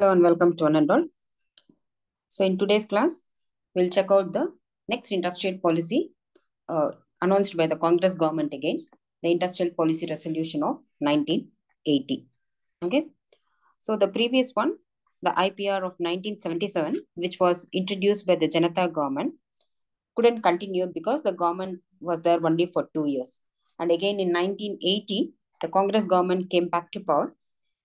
Hello and welcome to one and all. So in today's class, we'll check out the next industrial policy uh, announced by the Congress government again, the industrial policy resolution of 1980. Okay. So the previous one, the IPR of 1977, which was introduced by the Janata government, couldn't continue because the government was there only for two years. And again in 1980, the Congress government came back to power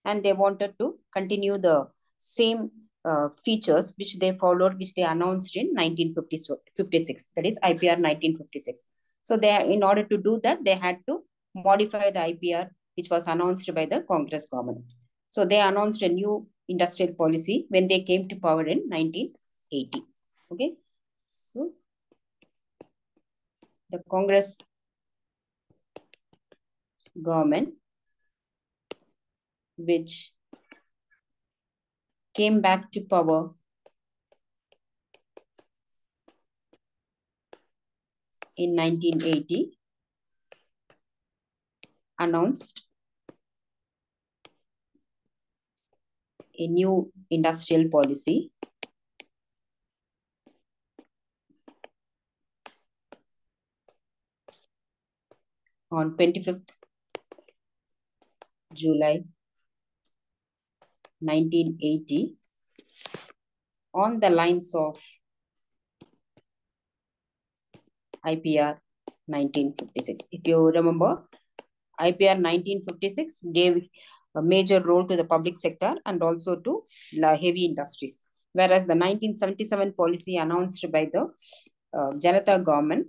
and they wanted to continue the same uh, features which they followed, which they announced in 1956, that is IPR 1956. So they, in order to do that, they had to modify the IPR, which was announced by the Congress government. So they announced a new industrial policy when they came to power in 1980. Okay, so the Congress government, which came back to power. In 1980 announced. A new industrial policy. On 25th July 1980 on the lines of IPR 1956. If you remember, IPR 1956 gave a major role to the public sector and also to heavy industries. Whereas the 1977 policy announced by the uh, Janata government,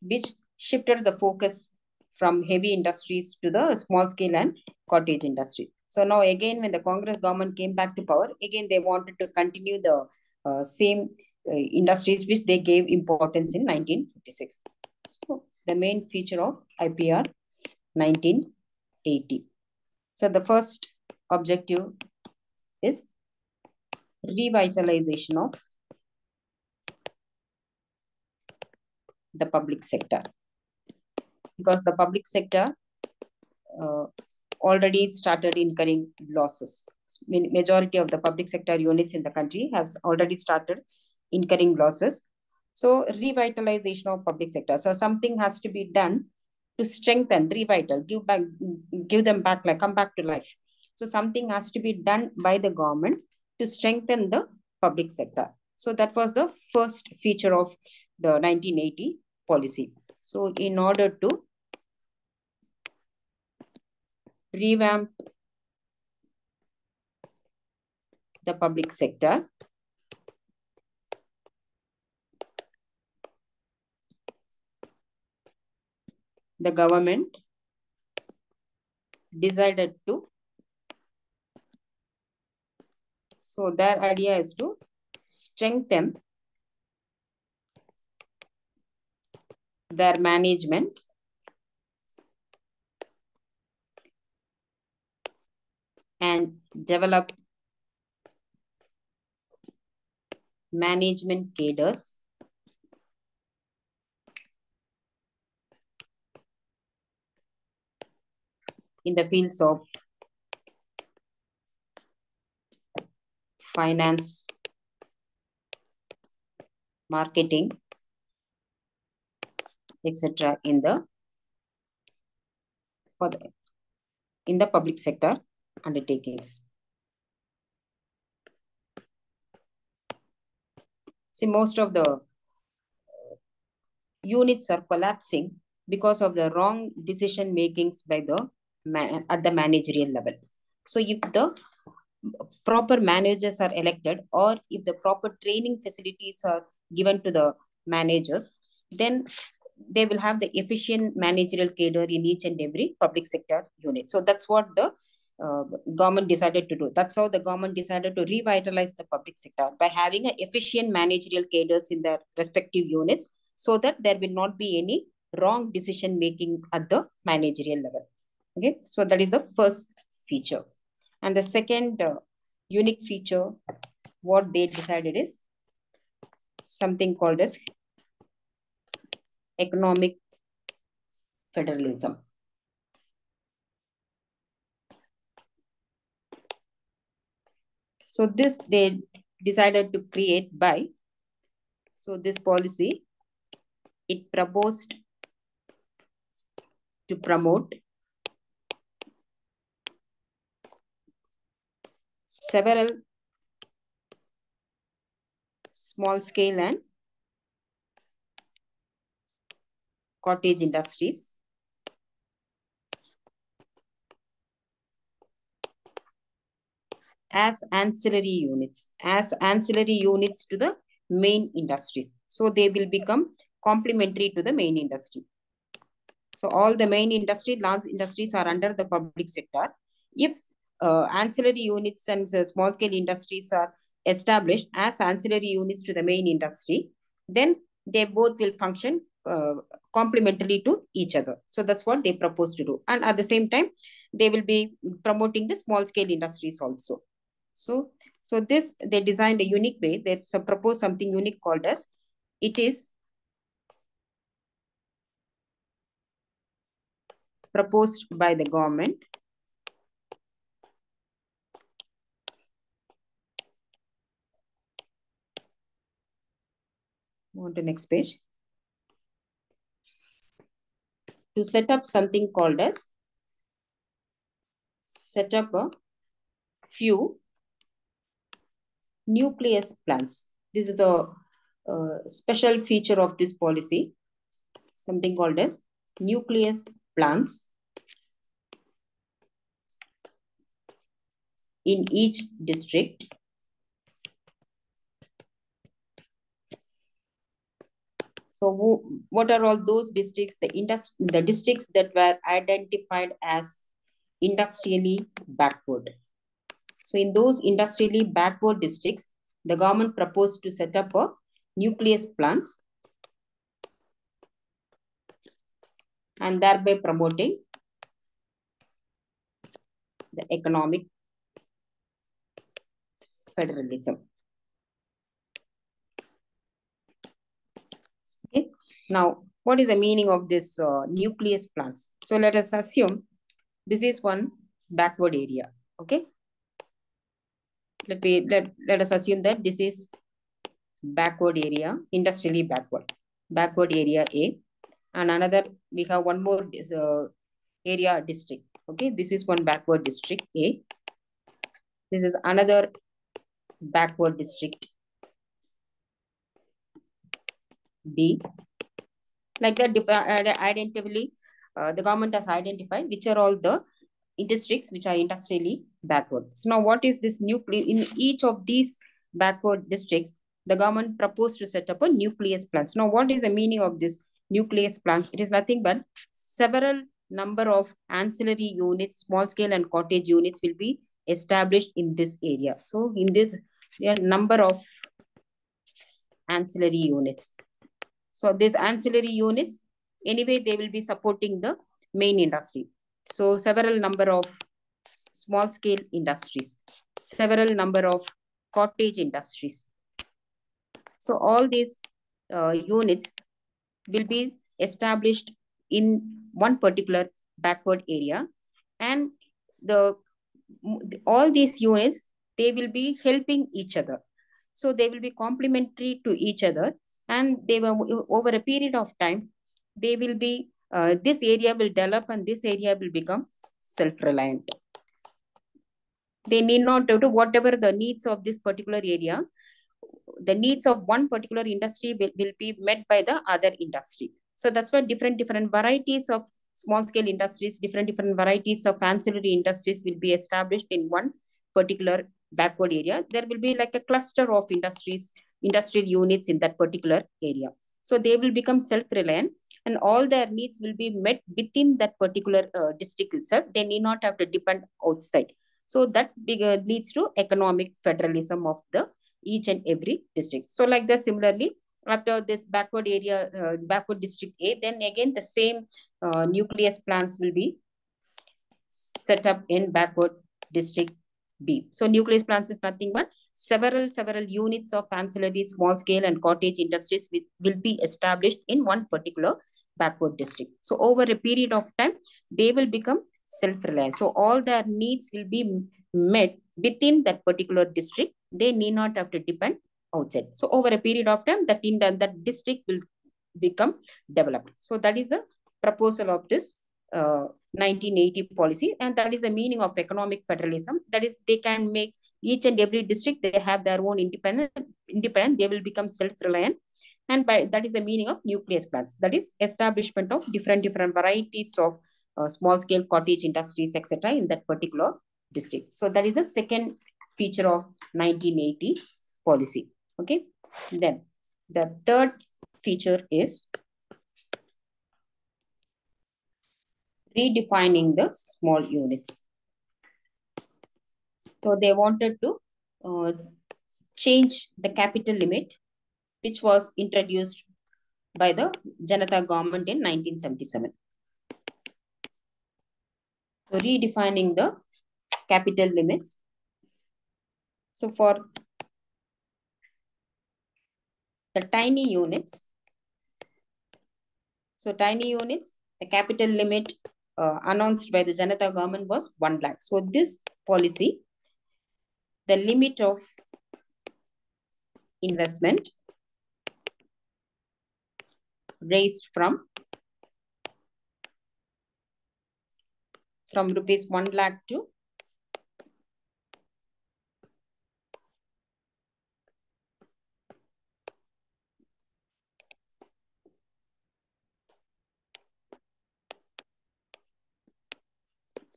which shifted the focus from heavy industries to the small scale and cottage industry. So now again, when the Congress government came back to power, again they wanted to continue the uh, same uh, industries which they gave importance in 1956. So the main feature of IPR 1980. So the first objective is revitalization of the public sector because the public sector uh, already started incurring losses. Majority of the public sector units in the country have already started incurring losses. So revitalization of public sector. So something has to be done to strengthen, revital, give back, give them back, like come back to life. So something has to be done by the government to strengthen the public sector. So that was the first feature of the 1980 policy. So in order to revamp the public sector. The government decided to, so their idea is to strengthen their management and develop management cadres in the fields of finance, marketing, etc. in the for the in the public sector undertakings. See, most of the uh, units are collapsing because of the wrong decision makings by the at the managerial level. So if the proper managers are elected or if the proper training facilities are given to the managers, then they will have the efficient managerial cadre in each and every public sector unit. So that's what the uh, government decided to do. That's how the government decided to revitalize the public sector by having a efficient managerial cadres in their respective units so that there will not be any wrong decision making at the managerial level. Okay, so that is the first feature. And the second uh, unique feature, what they decided is something called as economic federalism. So this they decided to create by, so this policy, it proposed to promote several small scale and cottage industries as ancillary units, as ancillary units to the main industries. So they will become complementary to the main industry. So all the main industry, large industries are under the public sector. If uh, ancillary units and uh, small scale industries are established as ancillary units to the main industry, then they both will function uh, complementary to each other. So that's what they propose to do. And at the same time, they will be promoting the small scale industries also. So, so this, they designed a unique way. They propose something unique called as, it is proposed by the government on to next page to set up something called as set up a few nucleus plants. This is a, a special feature of this policy, something called as nucleus plants in each district. So what are all those districts? The, the districts that were identified as industrially backward. So in those industrially backward districts, the government proposed to set up a nucleus plants and thereby promoting the economic federalism. Okay. Now, what is the meaning of this uh, nucleus plants? So let us assume this is one backward area. Okay let me let, let us assume that this is backward area, industrially backward, backward area A. And another, we have one more uh, area district. Okay, this is one backward district A. This is another backward district B. Like that, uh, identically, uh, the government has identified which are all the districts which are industrially backward. So now what is this nucleus? In each of these backward districts, the government proposed to set up a nucleus plants. Now what is the meaning of this nucleus plants? It is nothing but several number of ancillary units, small scale and cottage units will be established in this area. So in this number of ancillary units. So these ancillary units, anyway, they will be supporting the main industry. So several number of small scale industries, several number of cottage industries. So all these uh, units will be established in one particular backward area. And the all these units they will be helping each other. So they will be complementary to each other. And they will over a period of time they will be uh, this area will develop and this area will become self-reliant. They need not do whatever the needs of this particular area, the needs of one particular industry will, will be met by the other industry. So that's why different, different varieties of small scale industries, different, different varieties of ancillary industries will be established in one particular backward area. There will be like a cluster of industries, industrial units in that particular area. So they will become self-reliant and all their needs will be met within that particular uh, district itself. They need not have to depend outside. So that uh, leads to economic federalism of the each and every district. So like that, similarly, after this backward area, uh, backward district A, then again the same uh, nucleus plants will be set up in backward district B. So nucleus plants is nothing but several, several units of ancillary small scale and cottage industries will, will be established in one particular backward district. So over a period of time, they will become self-reliant. So all their needs will be met within that particular district. They need not have to depend outside. So over a period of time, that in the, that district will become developed. So that is the proposal of this uh, 1980 policy and that is the meaning of economic federalism that is they can make each and every district they have their own independent independent they will become self-reliant and by that is the meaning of nucleus plants. That is establishment of different different varieties of uh, small scale cottage industries etc in that particular district. So that is the second feature of 1980 policy. Okay? Then the third feature is redefining the small units. So they wanted to uh, change the capital limit, which was introduced by the Janata government in 1977. So redefining the capital limits. So for the tiny units, so tiny units, the capital limit uh, announced by the Janata government was 1 lakh. So this policy, the limit of investment raised from from rupees 1 lakh to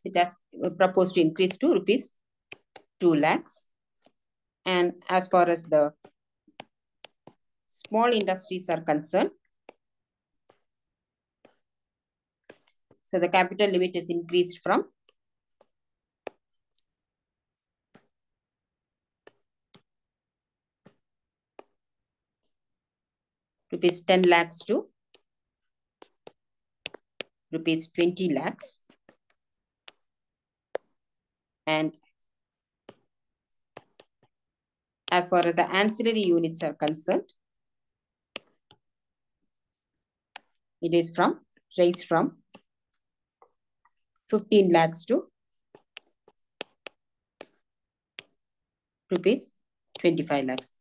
it has proposed to increase to rupees 2 lakhs. And as far as the small industries are concerned, so the capital limit is increased from rupees 10 lakhs to rupees 20 lakhs. And as far as the ancillary units are concerned, it is from raised from 15 lakhs to rupees 25 lakhs.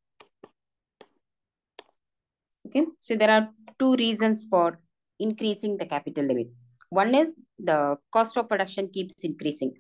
Okay, so there are two reasons for increasing the capital limit. One is the cost of production keeps increasing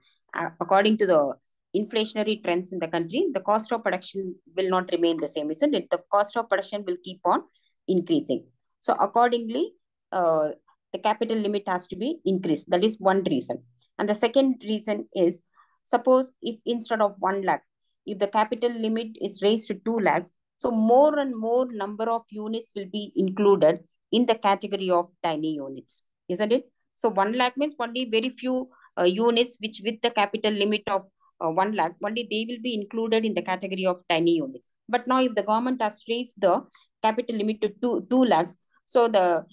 according to the inflationary trends in the country, the cost of production will not remain the same, isn't it? The cost of production will keep on increasing. So accordingly, uh, the capital limit has to be increased. That is one reason. And the second reason is, suppose if instead of 1 lakh, if the capital limit is raised to 2 lakhs, so more and more number of units will be included in the category of tiny units, isn't it? So 1 lakh means only very few uh, units which with the capital limit of uh, 1 lakh, only they will be included in the category of tiny units. But now if the government has raised the capital limit to 2, 2 lakhs, so the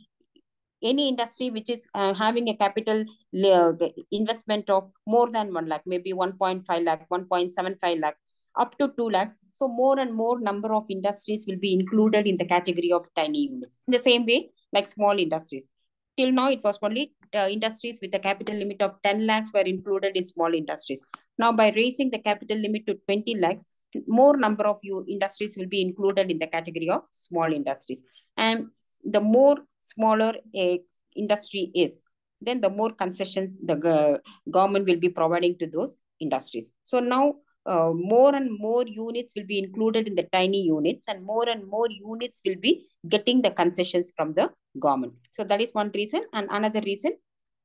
any industry which is uh, having a capital uh, investment of more than 1 lakh, maybe 1.5 lakh, 1.75 lakh, up to 2 lakhs. So more and more number of industries will be included in the category of tiny units. In the same way, like small industries. Till now, it was only uh, industries with a capital limit of 10 lakhs were included in small industries. Now, by raising the capital limit to 20 lakhs, more number of you industries will be included in the category of small industries. And the more smaller a industry is, then the more concessions the government will be providing to those industries. So now uh, more and more units will be included in the tiny units and more and more units will be getting the concessions from the government. So that is one reason. And another reason,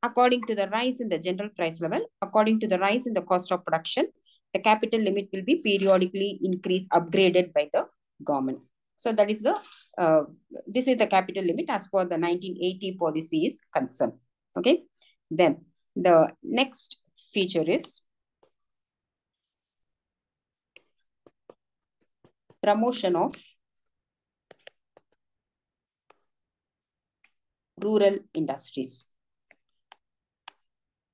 according to the rise in the general price level, according to the rise in the cost of production, the capital limit will be periodically increased, upgraded by the government. So that is the, uh, this is the capital limit as for the 1980 policy is concerned. Okay. Then the next feature is promotion of rural industries.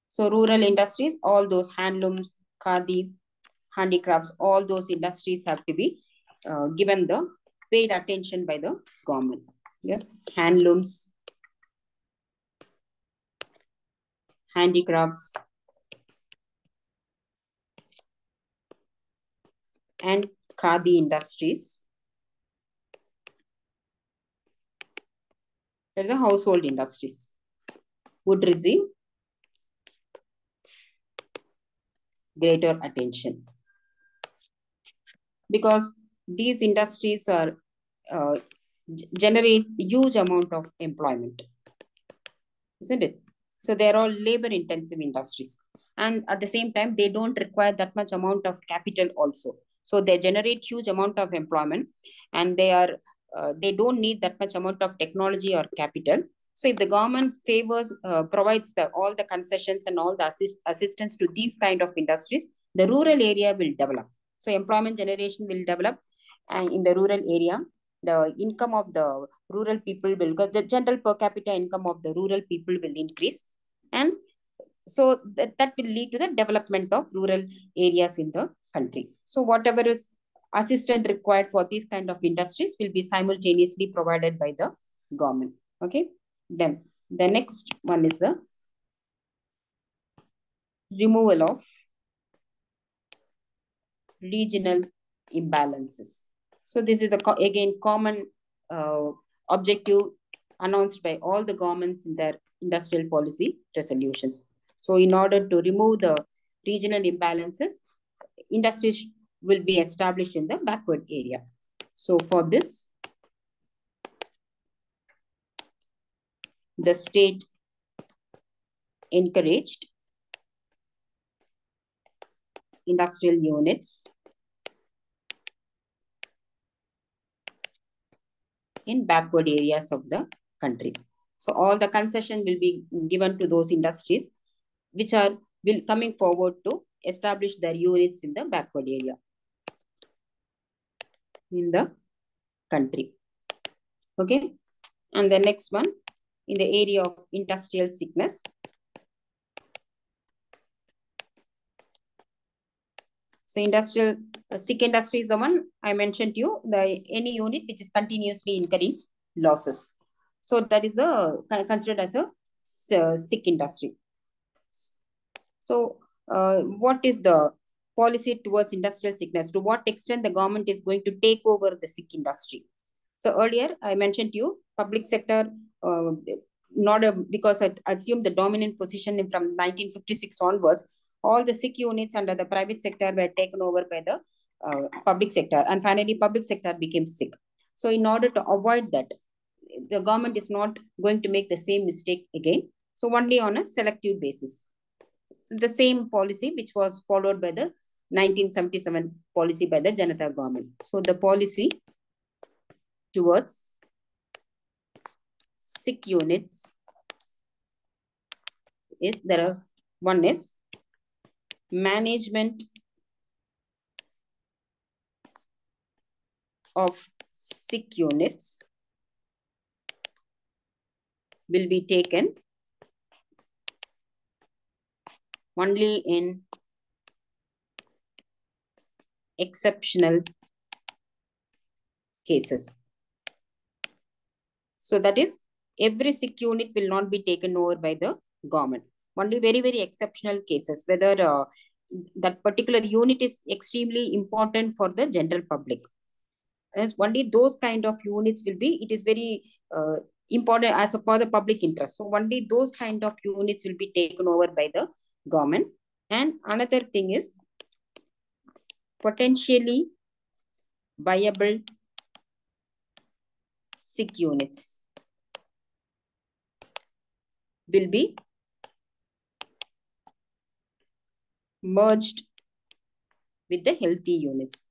So rural industries, all those handlooms, khadi, handicrafts, all those industries have to be uh, given the paid attention by the government. Yes, handlooms, handicrafts, and khadi industries. There's a household industries would receive greater attention because these industries are uh, generate huge amount of employment isn't it? So they're all labor intensive industries. And at the same time they don't require that much amount of capital also. So they generate huge amount of employment and they are uh, they don't need that much amount of technology or capital. So if the government favors uh, provides the all the concessions and all the assist, assistance to these kind of industries the rural area will develop. So employment generation will develop and in the rural area the income of the rural people will go the general per capita income of the rural people will increase. And so that, that will lead to the development of rural areas in the country. So whatever is assistance required for these kind of industries will be simultaneously provided by the government. Okay then the next one is the removal of regional imbalances so this is the again common uh, objective announced by all the governments in their industrial policy resolutions. So in order to remove the regional imbalances, industries will be established in the backward area. So for this, the state encouraged industrial units in backward areas of the country. So all the concession will be given to those industries which are will coming forward to establish their units in the backward area in the country. Okay. And the next one in the area of industrial sickness. So industrial uh, sick industry is the one I mentioned to you, the any unit which is continuously incurring losses. So that is the considered as a uh, sick industry. So uh, what is the policy towards industrial sickness? To what extent the government is going to take over the sick industry? So earlier I mentioned to you, public sector, uh, not a, because I assume the dominant position from 1956 onwards, all the sick units under the private sector were taken over by the uh, public sector. And finally public sector became sick. So in order to avoid that the government is not going to make the same mistake again. So only on a selective basis. So the same policy which was followed by the 1977 policy by the janata government. So the policy towards sick units is there are one is management of sick units will be taken only in exceptional cases. So that is every sick unit will not be taken over by the government only very, very exceptional cases, whether uh, that particular unit is extremely important for the general public. As only those kind of units will be, it is very uh, important as for the public interest. So only those kind of units will be taken over by the government. And another thing is potentially viable sick units will be merged with the healthy units.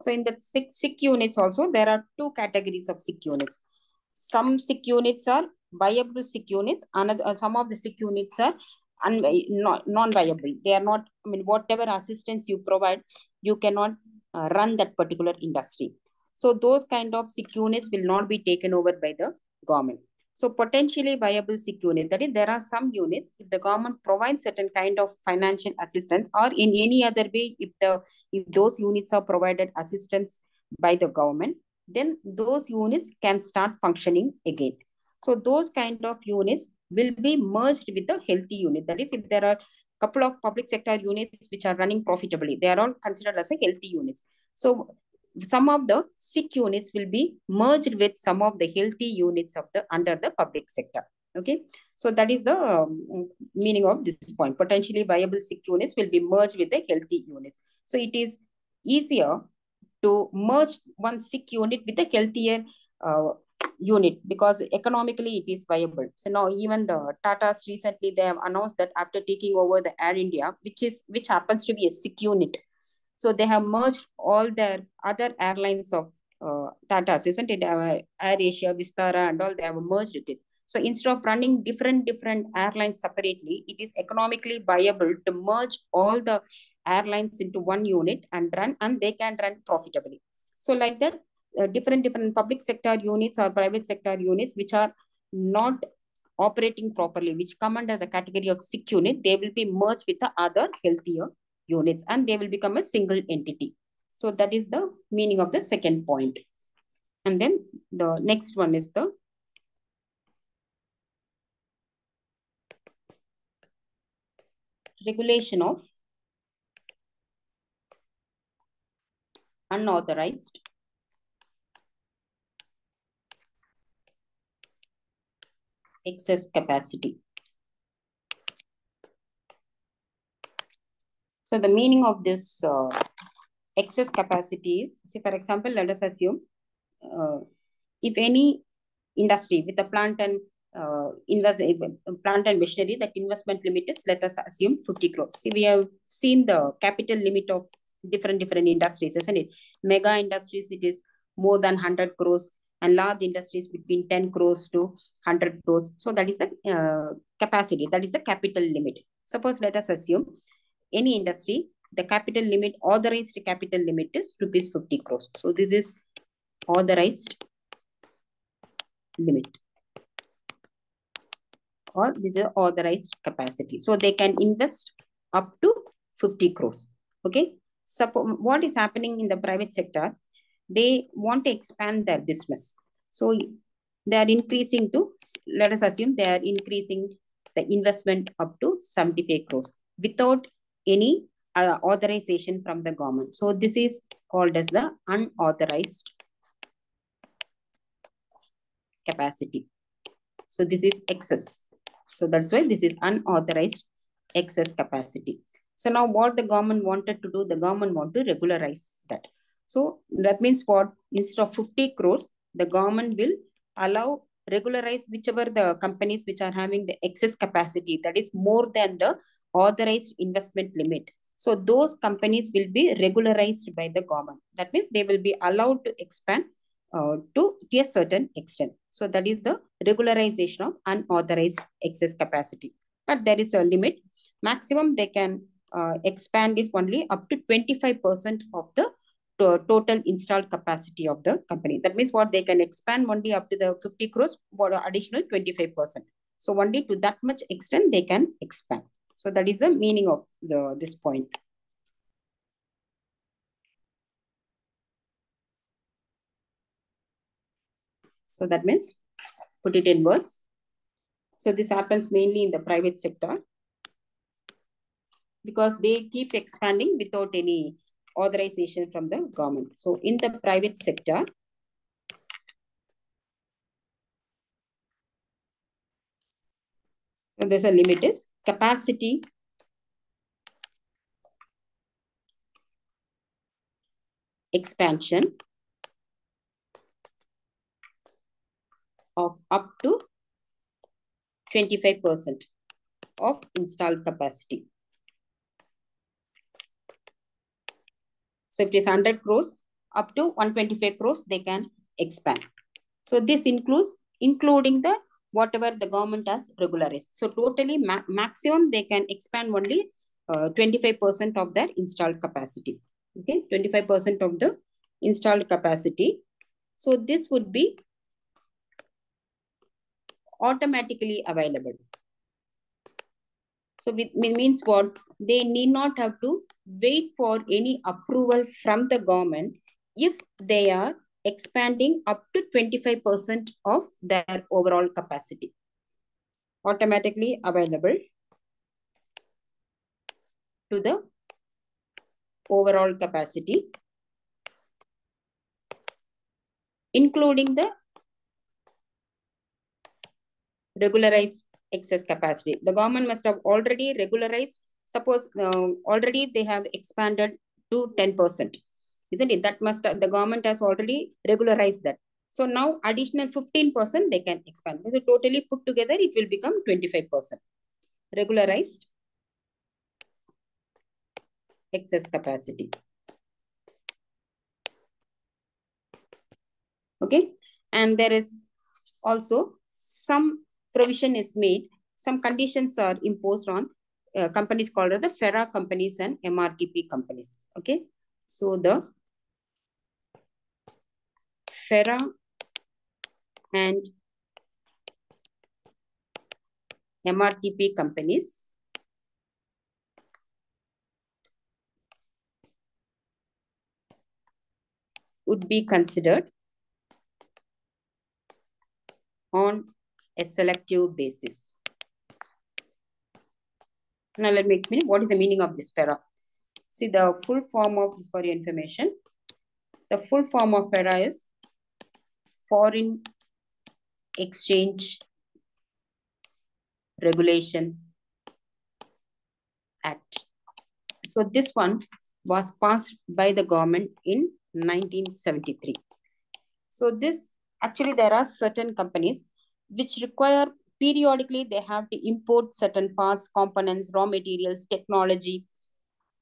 So in the sick, sick units also, there are two categories of sick units. Some sick units are viable sick units. Another, uh, some of the sick units are non-viable. They are not, I mean, whatever assistance you provide, you cannot uh, run that particular industry. So those kind of sick units will not be taken over by the government. So potentially viable sick unit, that is there are some units, if the government provides certain kind of financial assistance or in any other way, if the if those units are provided assistance by the government, then those units can start functioning again. So those kind of units will be merged with the healthy unit. That is, if there are couple of public sector units which are running profitably, they are all considered as a healthy units. So some of the sick units will be merged with some of the healthy units of the under the public sector. Okay, so that is the um, meaning of this point. Potentially viable sick units will be merged with the healthy units. So it is easier to merge one sick unit with a healthier uh, unit because economically it is viable. So now even the Tatas recently they have announced that after taking over the Air India, which is which happens to be a sick unit, so they have merged all their other airlines of uh, Tatas, isn't it? Uh, Air Asia, Vistara, and all they have merged it. So instead of running different different airlines separately, it is economically viable to merge all the airlines into one unit and run, and they can run profitably. So like that, uh, different different public sector units or private sector units which are not operating properly, which come under the category of sick unit, they will be merged with the other healthier units and they will become a single entity. So that is the meaning of the second point. And then the next one is the regulation of unauthorized excess capacity. So the meaning of this uh, excess capacity is, say for example, let us assume uh, if any industry with a plant and uh, invest plant and machinery that investment limit is let us assume 50 crores. See, we have seen the capital limit of different different industries, isn't it? Mega industries, it is more than 100 crores and large industries between 10 crores to 100 crores. So that is the uh, capacity, that is the capital limit. Suppose let us assume any industry, the capital limit, authorized capital limit is rupees 50 crores. So this is authorized limit or this is authorized capacity. So they can invest up to 50 crores. Okay. Suppose what is happening in the private sector, they want to expand their business. So they are increasing to, let us assume they are increasing the investment up to 75 crores without any uh, authorization from the government. So this is called as the unauthorized capacity. So this is excess. So that's why this is unauthorized excess capacity. So now what the government wanted to do, the government want to regularize that. So that means what? Instead of 50 crores, the government will allow regularize whichever the companies which are having the excess capacity that is more than the authorized investment limit. So those companies will be regularized by the government. That means they will be allowed to expand uh, to, to a certain extent. So that is the regularization of unauthorized excess capacity. But there is a limit. Maximum they can uh, expand is only up to 25% of the to total installed capacity of the company. That means what they can expand only up to the 50 crores for additional 25%. So only to that much extent they can expand. So that is the meaning of the this point. So that means put it in words. So this happens mainly in the private sector because they keep expanding without any authorization from the government. So in the private sector, so there's a limit is capacity expansion of up to 25% of installed capacity. So if it is 100 crores, up to 125 crores, they can expand. So this includes, including the whatever the government has regularized. So totally ma maximum, they can expand only 25% uh, of their installed capacity. Okay, 25% of the installed capacity. So this would be automatically available. So it means what? They need not have to wait for any approval from the government if they are expanding up to 25% of their overall capacity. Automatically available to the overall capacity, including the regularized excess capacity. The government must have already regularized, suppose uh, already they have expanded to 10%. Isn't it? That must the government has already regularized that. So now additional 15% they can expand. So totally put together, it will become 25%. Regularized excess capacity. Okay. And there is also some provision is made. Some conditions are imposed on uh, companies called the FERA companies and MRTP companies. Okay. So the FERA and MRTP companies would be considered on a selective basis. Now let me explain what is the meaning of this FERA. See the full form of this for your information. The full form of FERA is Foreign Exchange Regulation Act. So this one was passed by the government in 1973. So this actually there are certain companies which require periodically they have to import certain parts, components, raw materials, technology.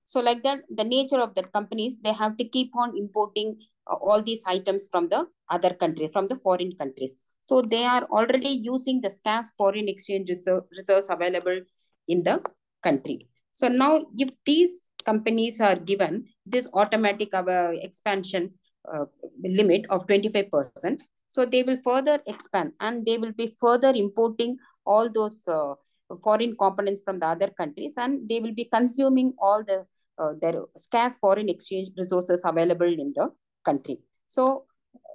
So like that, the nature of the companies, they have to keep on importing uh, all these items from the other countries, from the foreign countries. So they are already using the scarce foreign exchange reserve, reserves available in the country. So now if these companies are given this automatic uh, expansion uh, limit of 25%, so they will further expand and they will be further importing all those uh, foreign components from the other countries and they will be consuming all the uh, their scarce foreign exchange resources available in the country. So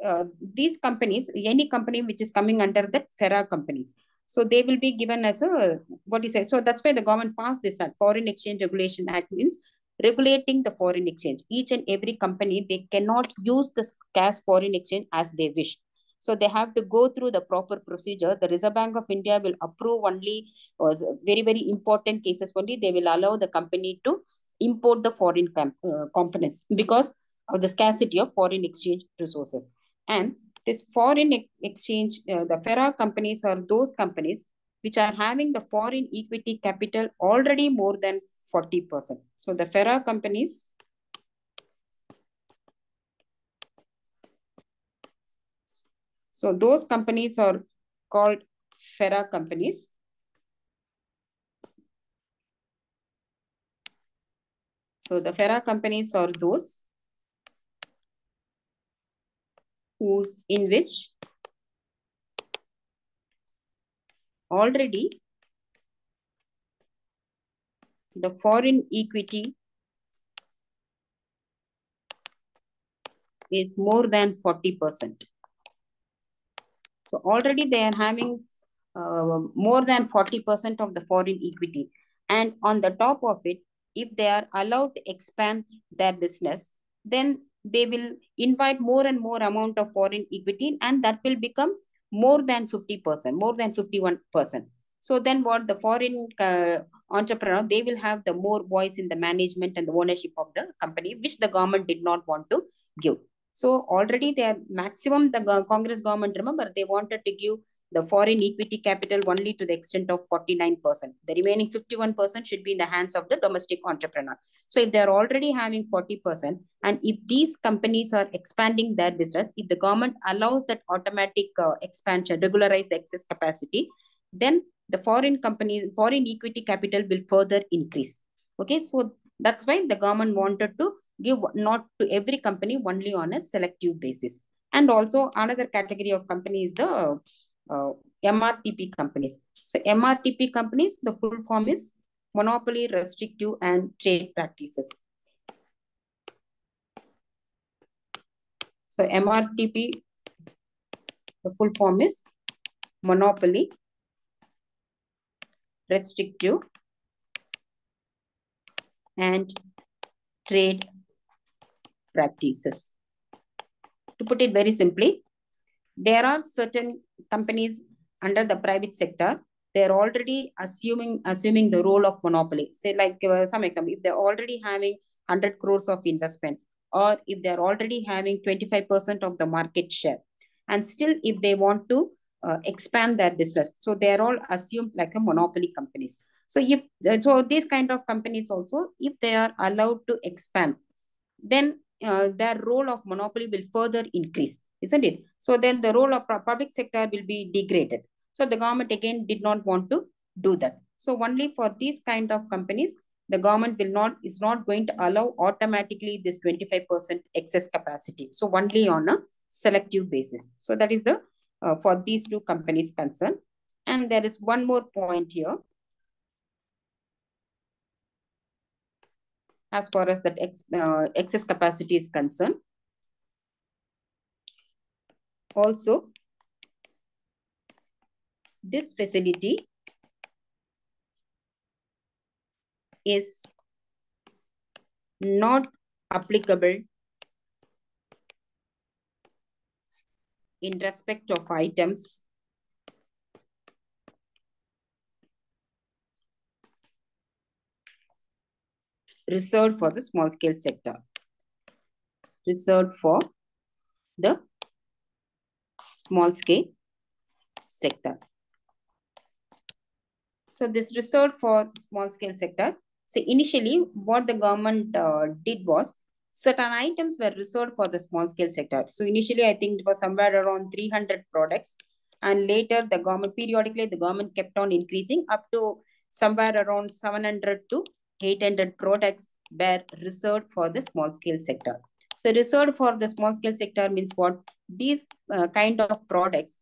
uh, these companies, any company which is coming under the FERA companies, so they will be given as a, what you say, so that's why the government passed this Act, Foreign Exchange Regulation Act means regulating the foreign exchange. Each and every company, they cannot use the scarce foreign exchange as they wish. So they have to go through the proper procedure. The Reserve Bank of India will approve only was very, very important cases only. They will allow the company to import the foreign uh, components because of the scarcity of foreign exchange resources. And this foreign exchange, uh, the FERA companies are those companies which are having the foreign equity capital already more than 40%. So the FERA companies So those companies are called FERA companies. So the FERA companies are those whose in which already the foreign equity is more than 40%. So already they are having uh, more than 40% of the foreign equity. And on the top of it, if they are allowed to expand their business, then they will invite more and more amount of foreign equity and that will become more than 50%, more than 51%. So then what the foreign uh, entrepreneur, they will have the more voice in the management and the ownership of the company, which the government did not want to give. So already they are maximum the Congress government, remember, they wanted to give the foreign equity capital only to the extent of 49%. The remaining 51% should be in the hands of the domestic entrepreneur. So if they're already having 40%, and if these companies are expanding their business, if the government allows that automatic uh, expansion, regularize the excess capacity, then the foreign company, foreign equity capital will further increase. Okay, so that's why the government wanted to give not to every company only on a selective basis. And also another category of companies, the uh, MRTP companies. So MRTP companies, the full form is monopoly, restrictive and trade practices. So MRTP, the full form is Monopoly Restrictive and Trade Practices. To put it very simply, there are certain companies under the private sector they're already assuming assuming the role of monopoly say like uh, some example if they're already having 100 crores of investment or if they're already having 25% of the market share and still if they want to uh, expand their business so they're all assumed like a monopoly companies so if so these kind of companies also if they are allowed to expand then uh, their role of monopoly will further increase isn't it? So then the role of public sector will be degraded. So the government again did not want to do that. So only for these kind of companies, the government will not is not going to allow automatically this 25% excess capacity. So only on a selective basis. So that is the uh, for these two companies concerned. And there is one more point here. As far as that ex, uh, excess capacity is concerned. Also, this facility is not applicable in respect of items reserved for the small scale sector. Reserved for the small scale sector. So this reserved for small scale sector. So initially what the government uh, did was certain items were reserved for the small scale sector. So initially I think it was somewhere around 300 products and later the government periodically the government kept on increasing up to somewhere around 700 to 800 products were reserved for the small scale sector. So reserved for the small scale sector means what? These uh, kind of products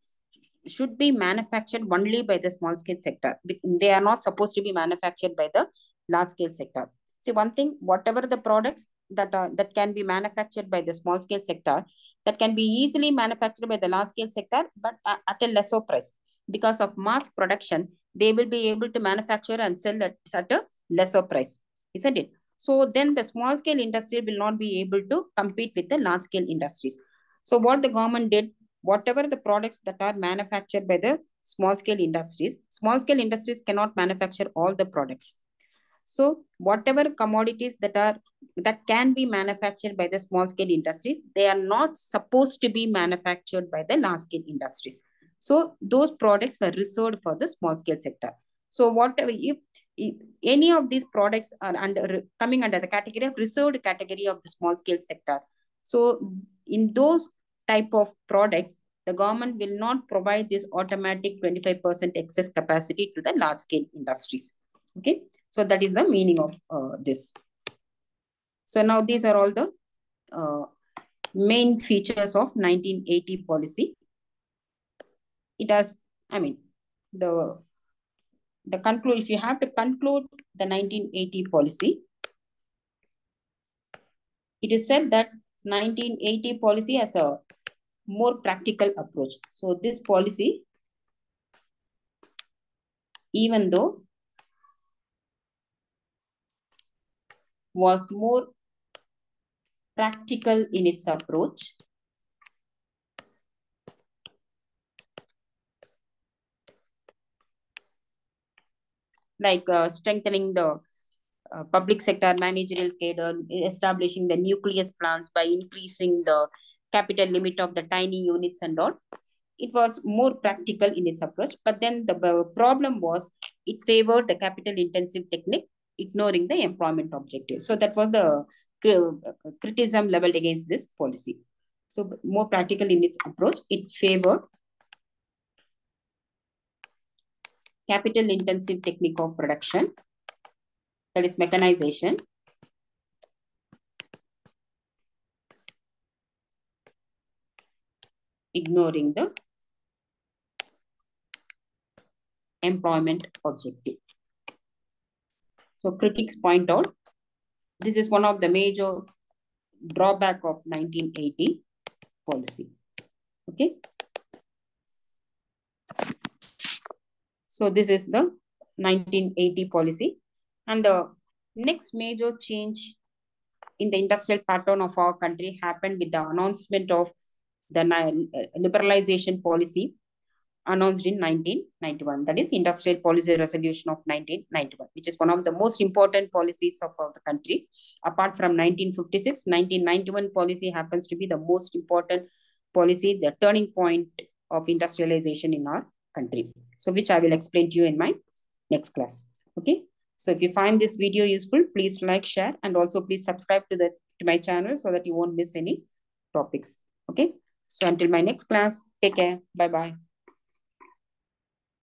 should be manufactured only by the small scale sector. They are not supposed to be manufactured by the large scale sector. See, one thing, whatever the products that are that can be manufactured by the small scale sector, that can be easily manufactured by the large scale sector, but at a lesser price. Because of mass production, they will be able to manufacture and sell at, at a lesser price, isn't it? So then the small scale industry will not be able to compete with the large scale industries. So what the government did, whatever the products that are manufactured by the small scale industries, small scale industries cannot manufacture all the products. So whatever commodities that are that can be manufactured by the small scale industries, they are not supposed to be manufactured by the large scale industries. So those products were reserved for the small scale sector. So whatever if any of these products are under coming under the category of reserved category of the small scale sector. So in those type of products, the government will not provide this automatic 25% excess capacity to the large scale industries. Okay, so that is the meaning of uh, this. So now these are all the uh, main features of 1980 policy. It has, I mean, the the conclude, if you have to conclude the 1980 policy, it is said that 1980 policy has a more practical approach. So this policy, even though was more practical in its approach, like uh, strengthening the uh, public sector managerial cadre, establishing the nucleus plants by increasing the capital limit of the tiny units and all. It was more practical in its approach, but then the problem was it favored the capital intensive technique, ignoring the employment objective. So that was the criticism leveled against this policy. So more practical in its approach, it favored capital intensive technique of production, that is mechanization. Ignoring the employment objective. So critics point out, this is one of the major drawback of 1980 policy. Okay. So this is the 1980 policy. And the next major change in the industrial pattern of our country happened with the announcement of the uh, liberalization policy announced in 1991. That is Industrial Policy Resolution of 1991, which is one of the most important policies of, of the country. Apart from 1956, 1991 policy happens to be the most important policy, the turning point of industrialization in our country. So which I will explain to you in my next class. Okay. So if you find this video useful, please like, share, and also please subscribe to the to my channel so that you won't miss any topics. Okay. So until my next class, take care. Bye-bye.